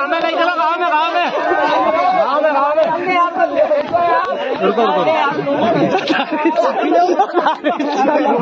हमें नहीं चला। गाँव में गाँव में गाँव में गाँव में रुको रुको